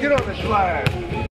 Get on the slide.